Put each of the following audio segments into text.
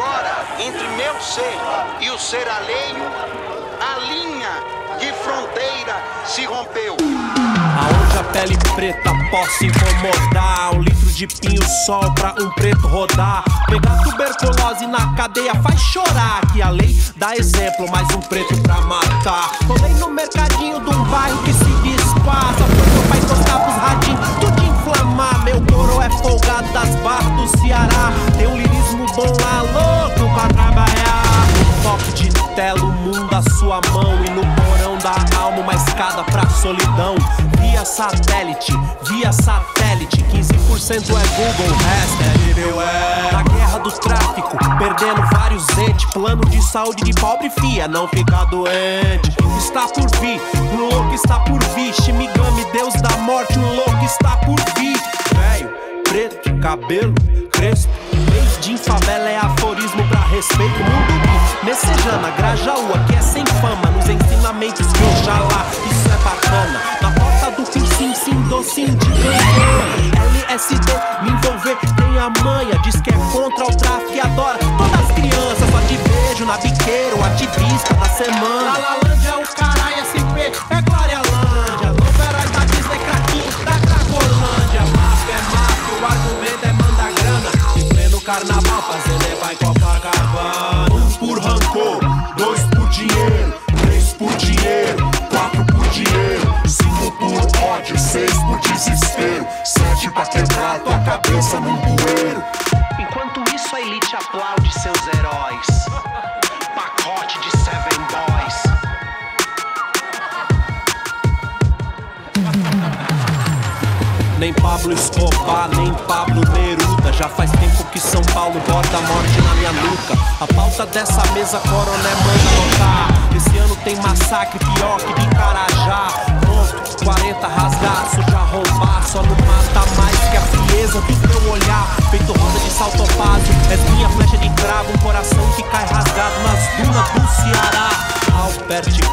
Agora, entre meu ser e o ser alheio, a linha de fronteira se rompeu. Aonde a pele preta possa incomodar Um litro de pinho sol pra um preto rodar Pegar tuberculose na cadeia faz chorar Que a lei dá exemplo, mais um preto pra matar Rolei no mercadinho de um bairro que se alma uma escada pra solidão. Via satélite, via satélite 15% é Google, o resto é nível é Na guerra do tráfico, perdendo vários entes Plano de saúde de pobre fia, não ficar doente. Está por vir, um louco está por vir. Shimigami, deus da morte, um louco está por vir. Velho, preto, cabelo, crespo. Made in favela é aforismo pra respeito Mundo Messejana, Grajaú, aqui De Oxalá, isso é bacana. Na porta do cursinho, sim, docinho de ganhana LSD, me envolver, tem a manha. Diz que é contra o tráfico e adora Todas as crianças, só te vejo na biqueira O ativista da semana. Lalalândia é o caralho, SP é Glória Lândia Novo herói da Disney, craquinho da Cracolândia. Máfia é máfia, o argumento é manda grana. Em pleno carnaval, fazendo é vai Copacabana aplaude seus heróis. Pacote de Seven Boys. Nem Pablo Escobar, nem Pablo Neruda. Já faz tempo que São Paulo bota a morte na minha nuca. A pauta dessa mesa, coroné, manda notar Esse ano tem massacre pior que de Carajá. Ponto, 40 rasgaço de arrombar Só não mata mais que a frieza do teu olhar. Feito roda de saltopásio És minha flecha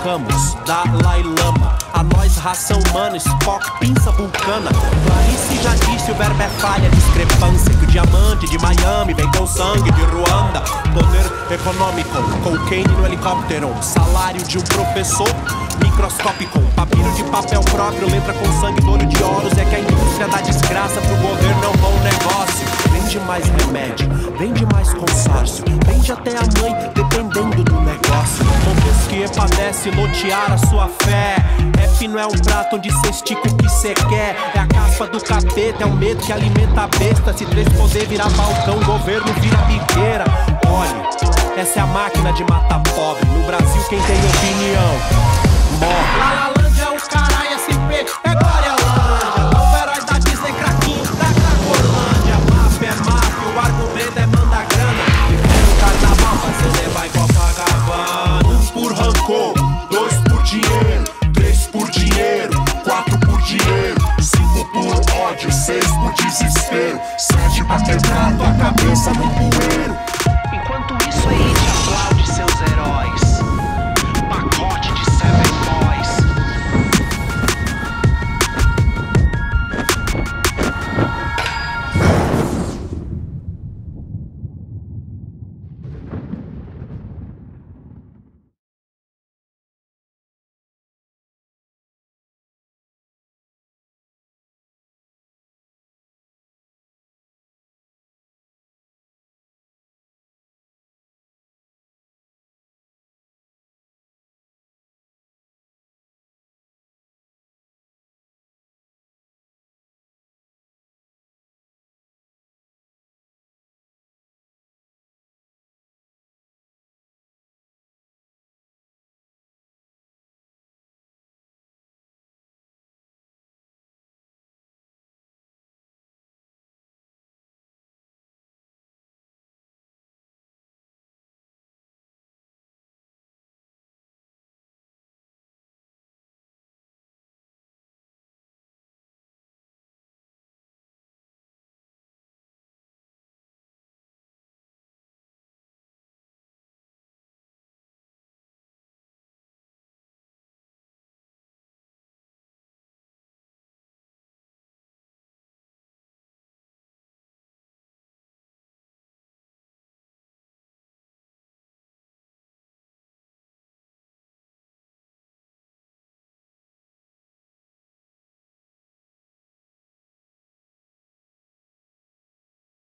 Camus, Dalai Lama. A nós raça humana, Spock, pinça vulcana. Clarice já disse, o verbo é falha Discrepância que o diamante de Miami Vem com sangue de Ruanda. Poder econômico, cocaine no helicóptero. Salário de um professor microscópico. Papiro de papel próprio, letra com sangue do olho de ouros É que a indústria da desgraça pro governo é um bom negócio. Vende mais remédio, vende mais consórcio. Vende até a mãe, dependendo do negócio Montesquieu padece lotear a sua fé. Rap não é um prato onde cê estica o que cê quer. É a caspa do capeta, é o medo que alimenta a besta. Se três poder virar balcão, governo vira biqueira. Olhe, essa é a máquina de matar pobre. No Brasil quem tem opinião, morre desespero Sete pra quebrar tua cabeça no bueiro